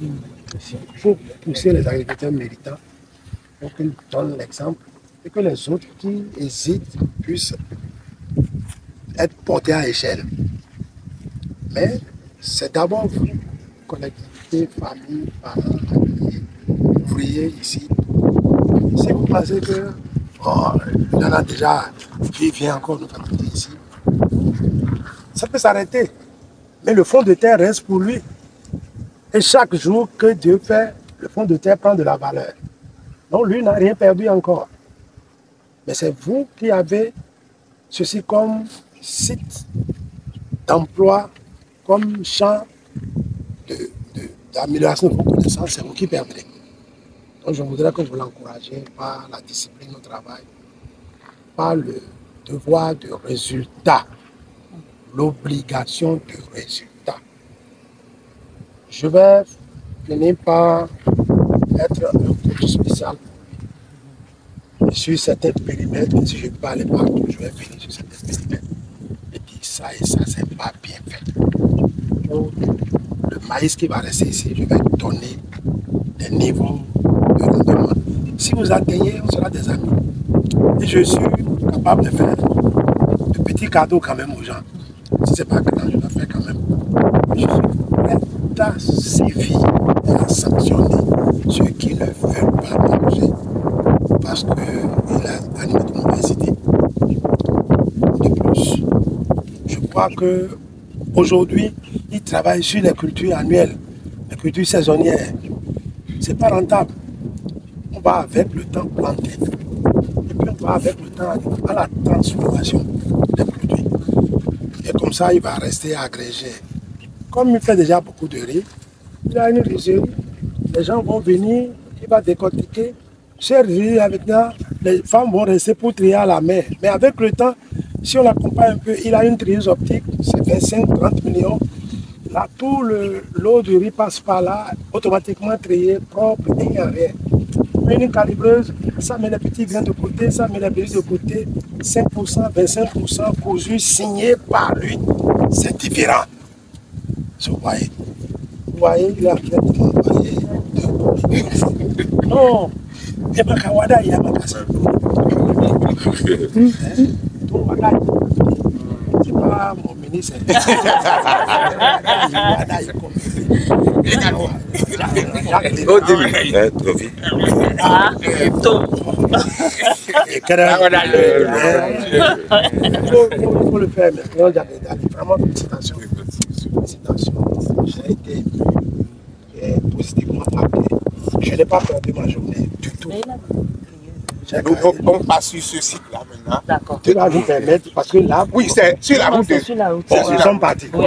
Il faut pousser les agriculteurs méritants pour qu'ils donnent l'exemple et que les autres qui hésitent puissent être portés à échelle. Mais c'est d'abord vous, collectivité, famille, parents, amis, ouvriers ici. Si vous pensez que oh, il y en a déjà qui vient encore nous fabriquer ici, ça peut s'arrêter. Mais le fond de terre reste pour lui. Et chaque jour que Dieu fait, le fond de terre prend de la valeur. Donc lui n'a rien perdu encore. Mais c'est vous qui avez ceci comme site d'emploi, comme champ d'amélioration de, vos connaissances, c'est vous qui permettez. Donc je voudrais que vous l'encouragez par la discipline au travail, par le devoir de résultat, l'obligation de résultat. Je vais finir par être un coach spécial sur certains périmètres, si je parle partout, je vais finir sur certains périmètres. Et dire ça et ça, c'est pas bien fait. Donc, le maïs qui va rester ici, je vais donner des niveaux de rendement. Si vous atteignez, on sera des amis. Et je suis capable de faire de petits cadeaux quand même aux gens. Si ce n'est pas grand, je vais faire quand même. Je suis prêt à sévir et à sanctionner ceux qui ne veulent pas manger parce qu'il a animé de mauvaise idée. De plus, je crois que aujourd'hui, il travaille sur les cultures annuelles, les cultures saisonnières. Ce n'est pas rentable. On va avec le temps planter. Et puis on va avec le temps à la transformation des produits. Et comme ça, il va rester agrégé. Comme il fait déjà beaucoup de riz, il a une rizerie. Les gens vont venir, il va décortiquer. Riz, avec là, les femmes vont rester pour trier à la main. Mais avec le temps, si on l'accompagne un peu, il a une trieuse optique, c'est 25-30 millions. Là, tout le lot de riz passe par là, automatiquement trié, propre, il n'y a rien. Une calibreuse, ça met les petits grains de côté, ça met les petits de côté, 5%, 25% cousu, signé par lui. C'est différent. Vous voyez Vous voyez, il a fait de m'envoyer de... Non Il n'y a pas qu'à Wada, il n'y a pas qu'à ça. C'est pas mon ministre. Wada, il Au début. Ouais, trop vite. Ah, tôt. Il faut le faire maintenant, d'aller vraiment félicitations. Félicitations. J'ai été euh, positivement marqué. Je n'ai pas perdu ma journée du tout. Nous on passe sur ce site-là maintenant. D'accord. Tu vas nous permettre, parce que là, Oui, c'est sur la route. c'est sur la route. C'est bon, sur nous sommes partis. Oui.